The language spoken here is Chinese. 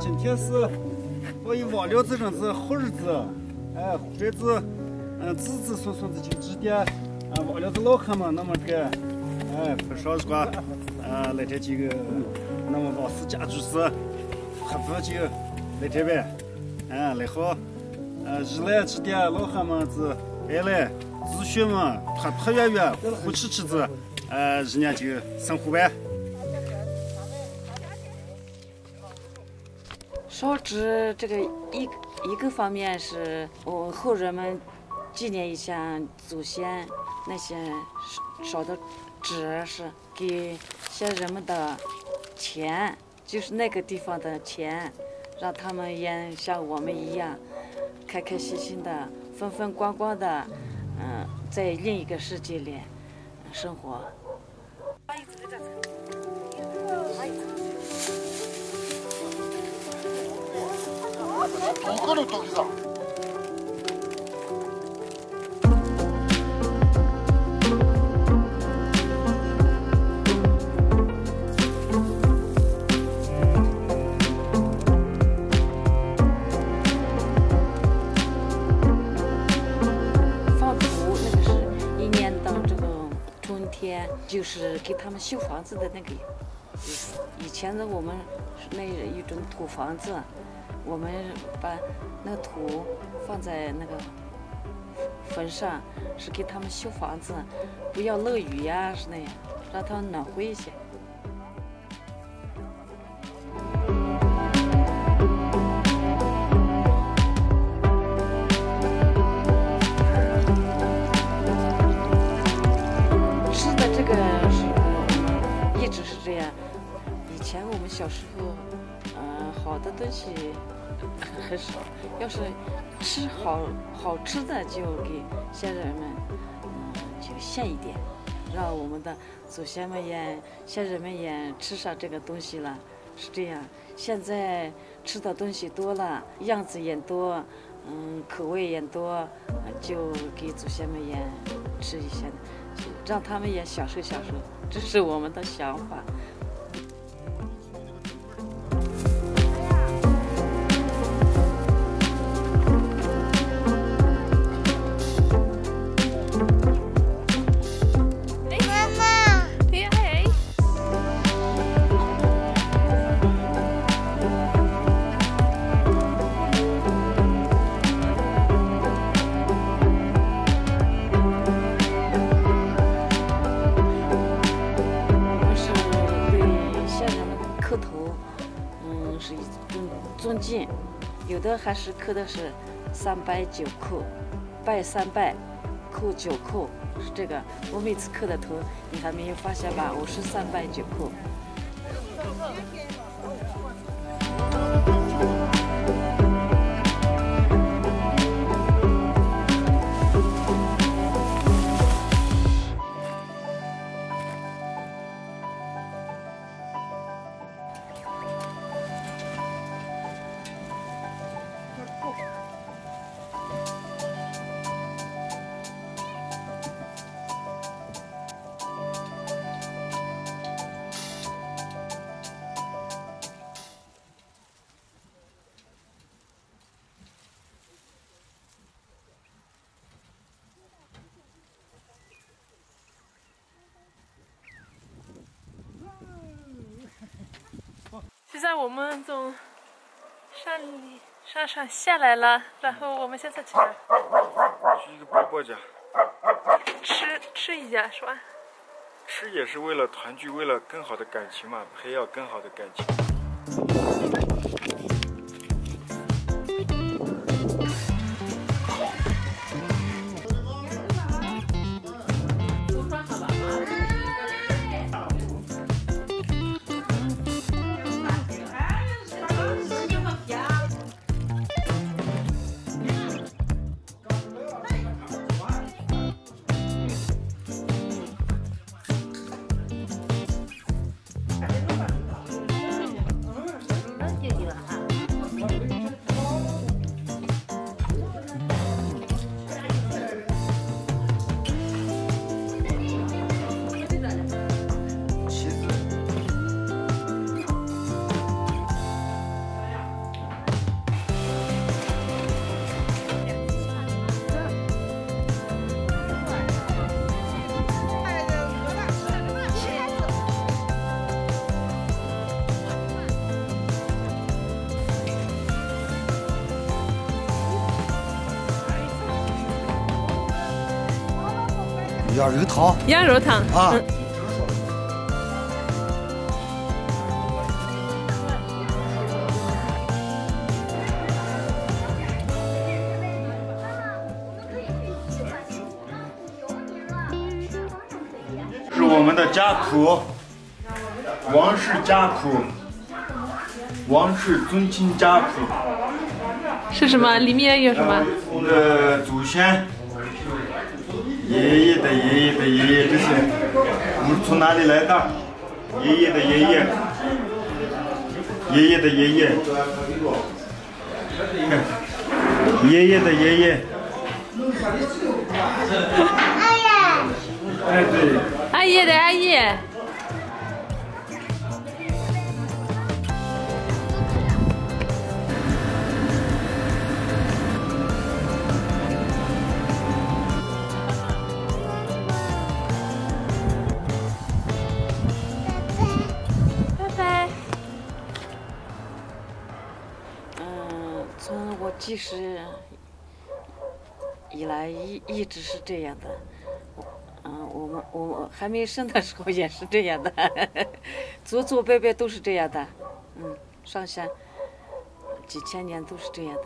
今天是我一忘了这种子好日子，哎，这子嗯子子孙孙的就指点，啊忘了这老汉们那么个，哎，不少是吧？啊，来这几个那么王氏家主是喝不酒来这边，啊来好，呃一来指点老汉们子二来子孙们团团圆圆互吃吃子，呃一年就生活呗。烧纸这个一一个方面是我后人们纪念一下祖先那些烧烧的纸是给先人们的钱，就是那个地方的钱，让他们也像我们一样开开心心的、风风光光的，嗯，在另一个世界里生活。どこの時だ放土那个是一年到这个春天，就是给他们修房子的那个意思。以前的我们是那一种土房子， 我们把那土放在那个坟上，是给他们修房子，不要漏雨呀，是那样，让他们暖和一些。吃的这个是我们一直是这样。以前我们小时候，嗯、好的东西很少，要是吃好好吃的，就给先人们，嗯、就献一点，让我们的祖先们也、先人们也吃上这个东西了，是这样。现在吃的东西多了，样子也多，嗯，口味也多，就给祖先们也吃一些，让他们也享受享受，这是我们的想法。有的还是刻的是三拜九叩，拜三拜，叩九叩，是这个。我每次刻的头，你还没有发现吧？我是三拜九叩。现在我们从山里山上下来了，然后我们现在去哪？去一个伯伯家，吃吃一下是吧？吃也是为了团聚，为了更好的感情嘛，培养更好的感情。羊肉汤羊肉汤啊。嗯是我们的家谱，王氏家谱，王氏宗亲家谱。是什么？里面有什么？我们的祖先，爷爷的爷爷的爷爷，这些我们从哪里来的？爷爷的爷爷，爷爷的爷爷，爷爷的爷爷。哎，对。阿姨的阿姨。我记事以来一一直是这样的。嗯，我们我还没生的时候也是这样的，祖祖辈辈都是这样的。嗯，上下几千年都是这样的。